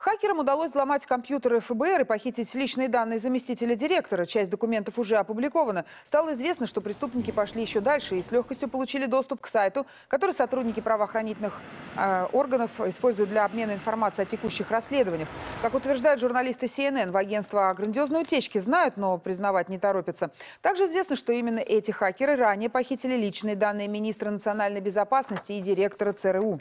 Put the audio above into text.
Хакерам удалось взломать компьютеры ФБР и похитить личные данные заместителя директора. Часть документов уже опубликована. Стало известно, что преступники пошли еще дальше и с легкостью получили доступ к сайту, который сотрудники правоохранительных э, органов используют для обмена информацией о текущих расследованиях. Как утверждают журналисты CNN, в агентство о грандиозной утечке знают, но признавать не торопятся. Также известно, что именно эти хакеры ранее похитили личные данные министра национальной безопасности и директора ЦРУ.